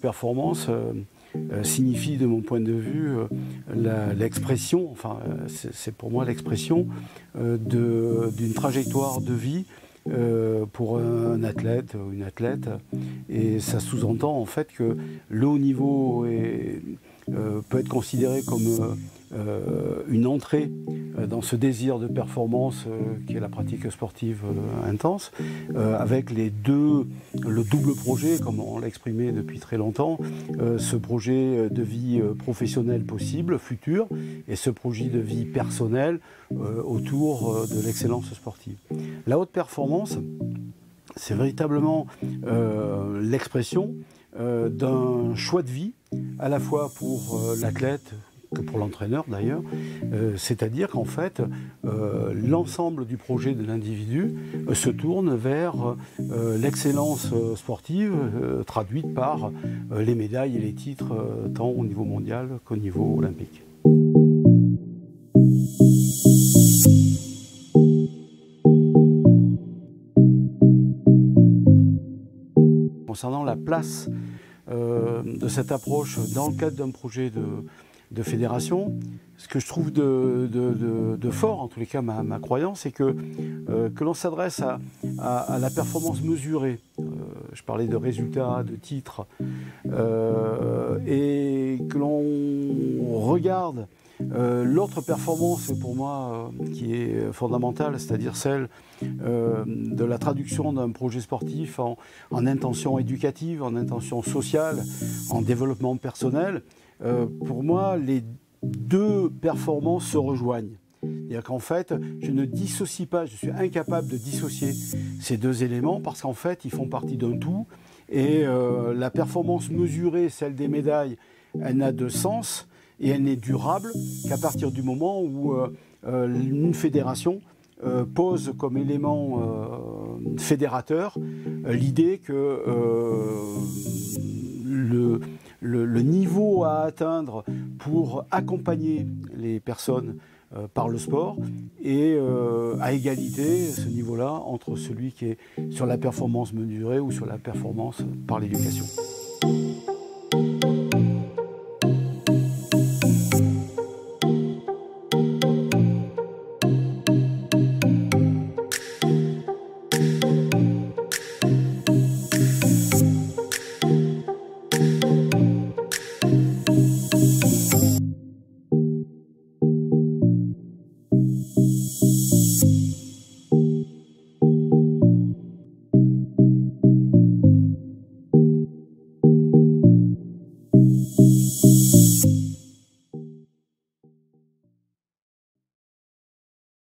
performance signifie, de mon point de vue, l'expression, enfin, c'est pour moi l'expression d'une trajectoire de vie pour un athlète ou une athlète. Et ça sous-entend en fait que le haut niveau peut être considéré comme euh, une entrée euh, dans ce désir de performance euh, qui est la pratique sportive intense, avec les deux, le double projet, comme on l'a exprimé depuis très longtemps, ce projet de vie professionnelle possible, futur, et ce projet de vie personnelle autour de l'excellence sportive. La haute performance, c'est véritablement l'expression d'un choix de vie, à la fois pour l'athlète, que pour l'entraîneur d'ailleurs, euh, c'est-à-dire qu'en fait, euh, l'ensemble du projet de l'individu euh, se tourne vers l'excellence sportive traduite par les médailles et les titres tant au niveau mondial qu'au niveau olympique. Concernant la place de cette approche dans le cadre d'un projet de, de fédération. Ce que je trouve de, fort, en tous les cas ma, croyance, c'est que, euh, que l'on s'adresse à, la performance mesurée. Euh, je parlais de résultats, de titres, euh, et que l'on regarde l'autre performance, pour moi, qui est fondamentale, c'est-à-dire celle de la traduction d'un projet sportif en, intention éducative, en intention sociale, en développement personnel. Euh, pour moi, les deux performances se rejoignent. C'est-à-dire qu'en fait, je ne dissocie pas, je suis incapable de dissocier ces deux éléments parce qu'en fait, ils font partie d'un tout. Et euh, la performance mesurée, celle des médailles, elle n'a de sens et elle n'est durable qu'à partir du moment où euh, une fédération pose comme élément fédérateur l'idée que le, niveau à atteindre pour accompagner les personnes euh, par le sport et euh, à égalité ce niveau-là entre celui qui est sur la performance mesurée ou sur la performance par l'éducation.